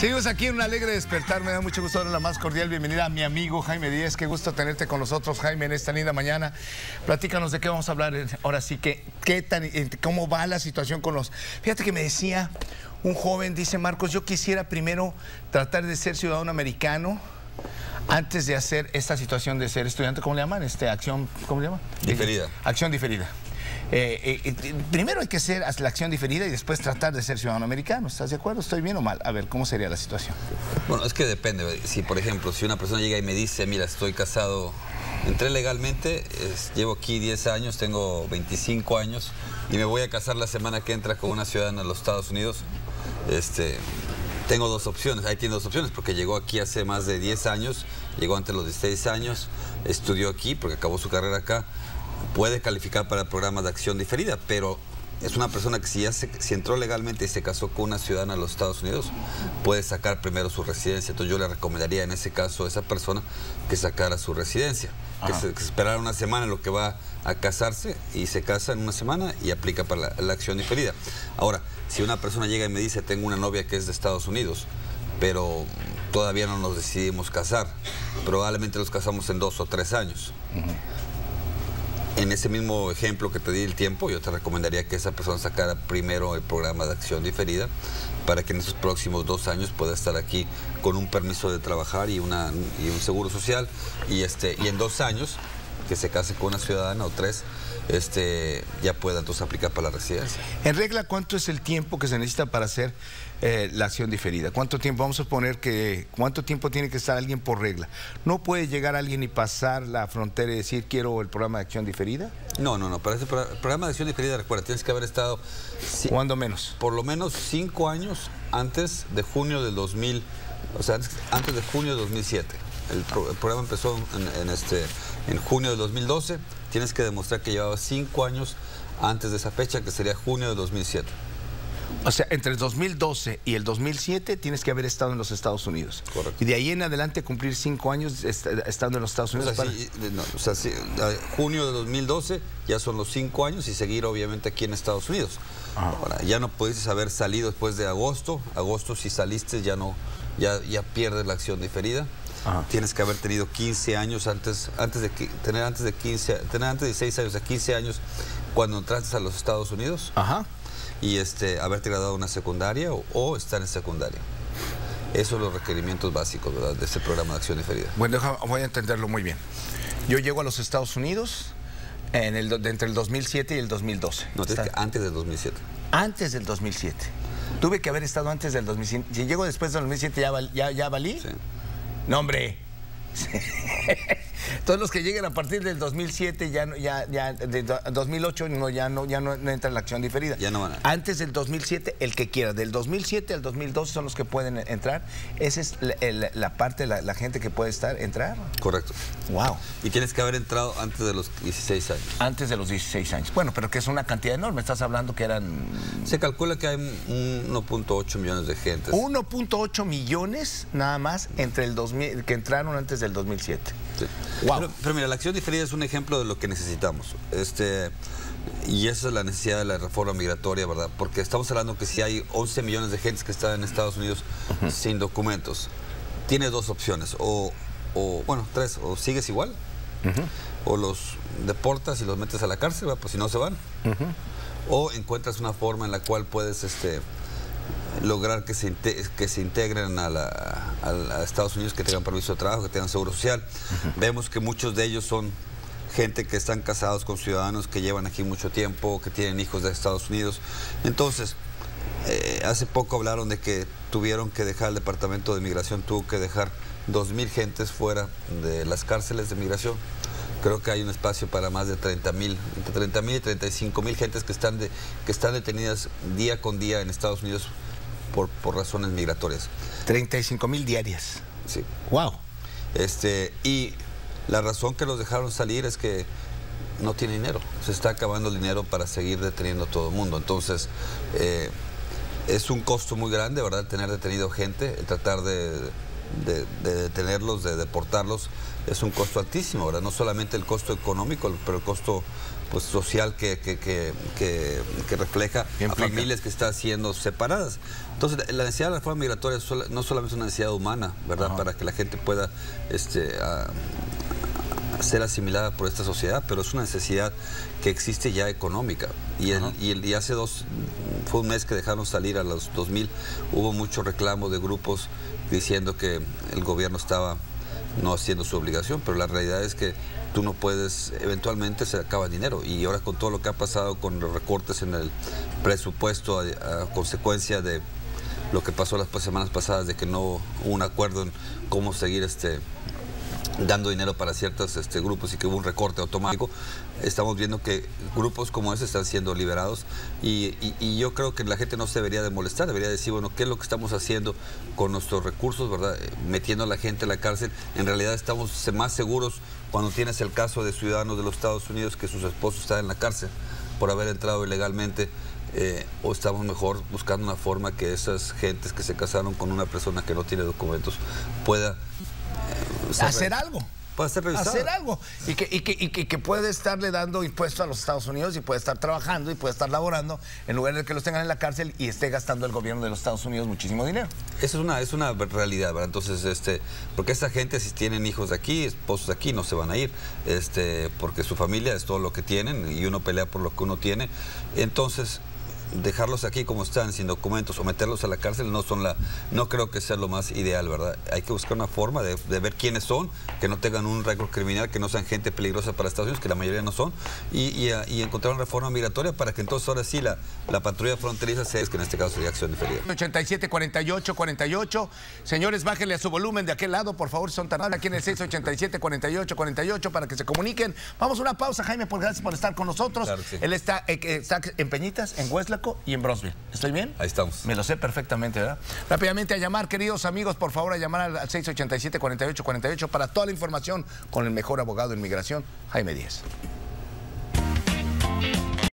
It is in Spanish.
Seguimos aquí en un alegre despertar. Me da mucho gusto darle la más cordial bienvenida a mi amigo Jaime Díez. Qué gusto tenerte con nosotros, Jaime, en esta linda mañana. Platícanos de qué vamos a hablar ahora sí, que, qué tan, eh, cómo va la situación con los... Fíjate que me decía un joven, dice Marcos, yo quisiera primero tratar de ser ciudadano americano antes de hacer esta situación de ser estudiante, ¿cómo le llaman? Este, acción, ¿cómo le llaman? Diferida. Acción diferida. Eh, eh, primero hay que hacer la acción diferida y después tratar de ser ciudadano americano. ¿Estás de acuerdo? ¿Estoy bien o mal? A ver, ¿cómo sería la situación? Bueno, es que depende. Si, por ejemplo, si una persona llega y me dice, mira, estoy casado, entré legalmente, llevo aquí 10 años, tengo 25 años y me voy a casar la semana que entra con una ciudadana de los Estados Unidos, este, tengo dos opciones. Ahí tiene dos opciones porque llegó aquí hace más de 10 años, llegó antes de los 16 años, estudió aquí porque acabó su carrera acá puede calificar para el programa de acción diferida, pero es una persona que si ya se, si entró legalmente y se casó con una ciudadana de los Estados Unidos, puede sacar primero su residencia. Entonces yo le recomendaría en ese caso a esa persona que sacara su residencia, que, se, esperara una semana en lo que va a casarse y se casa en una semana y aplica para la, acción diferida. Ahora, si una persona llega y me dice, tengo una novia que es de Estados Unidos, pero todavía no nos decidimos casar, probablemente nos casamos en dos o tres años en ese mismo ejemplo que te di el tiempo, yo te recomendaría que esa persona sacara primero el programa de acción diferida para que en esos próximos dos años pueda estar aquí con un permiso de trabajar y, una, y un seguro social. Y, este, y en dos años que se case con una ciudadana o tres, este, ya pueda entonces aplicar para la residencia. En regla, ¿cuánto es el tiempo que se necesita para hacer eh, la acción diferida? ¿Cuánto tiempo? Vamos a poner que, ¿cuánto tiempo tiene que estar alguien por regla? ¿No puede llegar alguien y pasar la frontera y decir, quiero el programa de acción diferida? No, no, no. Para ese programa de acción diferida, recuerda, tienes que haber estado... ¿Cuándo menos? Por lo menos cinco años antes de junio del 2000, o sea, antes de junio de 2007. El, programa empezó en, en este en junio de 2012, tienes que demostrar que llevaba cinco años antes de esa fecha, que sería junio de 2007. O sea, entre el 2012 y el 2007 tienes que haber estado en los Estados Unidos. Correcto. Y de ahí en adelante cumplir cinco años estando en los Estados Unidos. O sea, junio de 2012 ya son los cinco años y seguir obviamente aquí en Estados Unidos. Ahora, ya no puedes haber salido después de agosto. Agosto si saliste ya no, ya, ya pierdes la acción diferida. Tienes que haber tenido 15 años antes, antes de tener antes de 15, tener antes de 16 años a 15 años cuando entraste a los Estados Unidos. Ajá. Y este, haberte graduado una secundaria o, estar en secundaria. Esos son los requerimientos básicos de este programa de acción diferida. Bueno, voy a entenderlo muy bien. Yo llego a los Estados Unidos en el, entre el 2007 y el 2012. No, antes del 2007. Antes del 2007. Tuve que haber estado antes del 2007. Si llego después del 2007, ¿ya, ya, ya valí? Sí. No, hombre. Todos los que lleguen a partir del 2007, ya, ya, ya de 2008, no, ya, no, ya no, entra en la acción diferida. Ya no van a... Antes del 2007, el que quiera. Del 2007 al 2012 son los que pueden entrar. Esa es la, parte, la, la, gente que puede estar, entrar. Correcto. Wow. Y tienes que haber entrado antes de los 16 años. Antes de los 16 años. Bueno, pero que es una cantidad enorme. Estás hablando que eran... Se calcula que hay 1.8 millones de gente. 1.8 millones nada más entre el 2000, que entraron antes del 2007. Sí. Pero, mira, la acción diferida es un ejemplo de lo que necesitamos. Este, y esa es la necesidad de la reforma migratoria, ¿verdad? Porque estamos hablando que si hay 11 millones de gente que están en Estados Unidos sin documentos, tienes dos opciones. O, bueno, tres. O sigues igual, o los deportas y los metes a la cárcel, pues si no se van. O encuentras una forma en la cual puedes este, lograr que se, que se integren a, Estados Unidos, que tengan permiso de trabajo, que tengan seguro social. Vemos que muchos de ellos son gente que están casados con ciudadanos que llevan aquí mucho tiempo, que tienen hijos de Estados Unidos. Entonces, eh, hace poco hablaron de que tuvieron que dejar el Departamento de Migración, tuvo que dejar 2.000 gentes fuera de las cárceles de migración. Creo que hay un espacio para más de 30 mil, entre 30 mil y 35 mil gentes que están, de, que están detenidas día con día en Estados Unidos por, por razones migratorias. 35 mil diarias. Sí. Wow. Este, y la razón que los dejaron salir es que no tiene dinero. Se está acabando el dinero para seguir deteniendo a todo el mundo. Entonces, eh, es un costo muy grande, ¿verdad? Tener detenido gente, tratar de, de, detenerlos, de deportarlos, es un costo altísimo, ¿verdad? No solamente el costo económico, pero el costo pues, social que, que, refleja a familias que están siendo separadas. Entonces, la necesidad de la reforma migratoria no solamente es una necesidad humana, ¿verdad? Para que la gente pueda este, ser asimilada por esta sociedad, pero es una necesidad que existe ya económica. Y, y, hace dos, fue un mes que dejaron salir a los 2000, hubo mucho reclamo de grupos diciendo que el gobierno estaba no haciendo su obligación, pero la realidad es que tú no puedes, eventualmente se acaba el dinero y ahora con todo lo que ha pasado con los recortes en el presupuesto a, consecuencia de lo que pasó las semanas pasadas de que no hubo un acuerdo en cómo seguir este dando dinero para ciertos este, grupos y que hubo un recorte automático, estamos viendo que grupos como ese están siendo liberados y, yo creo que la gente no se debería de molestar, debería decir, bueno, ¿qué es lo que estamos haciendo con nuestros recursos, verdad? Metiendo a la gente en la cárcel. En realidad estamos más seguros cuando tienes el caso de ciudadanos de los Estados Unidos que sus esposos están en la cárcel por haber entrado ilegalmente. Eh, o estamos mejor buscando una forma que esas gentes que se casaron con una persona que no tiene documentos pueda hacer algo. Puede ser hacer algo y que, y, que, y que, puede estarle dando impuestos a los Estados Unidos y puede estar trabajando y puede estar laborando en lugar de que los tengan en la cárcel y esté gastando el gobierno de los Estados Unidos muchísimo dinero. Eso es una, es una realidad, ¿verdad? Entonces, este, porque esta gente si tienen hijos de aquí, esposos de aquí, no se van a ir, este, porque su familia es todo lo que tienen y uno pelea por lo que uno tiene. Entonces, dejarlos aquí como están, sin documentos, o meterlos a la cárcel, no son la, no creo que sea lo más ideal, ¿verdad? Hay que buscar una forma de, ver quiénes son, que no tengan un récord criminal, que no sean gente peligrosa para Estados Unidos, que la mayoría no son, y, encontrar una reforma migratoria para que entonces ahora sí la, la patrulla fronteriza sea, que en este caso sería acción diferida. 87 48 48. Señores, bájenle a su volumen de aquel lado, por favor, son tan aquí en el 687 48 48 para que se comuniquen. Vamos a una pausa, Jaime, pues gracias por estar con nosotros. Él está, eh, está en Peñitas, en Huesla y en Brosville. ¿Estoy bien? Ahí estamos. Me lo sé perfectamente, ¿verdad? Rápidamente a llamar, queridos amigos, por favor, a llamar al 687-4848 para toda la información con el mejor abogado de inmigración, Jaime Díez.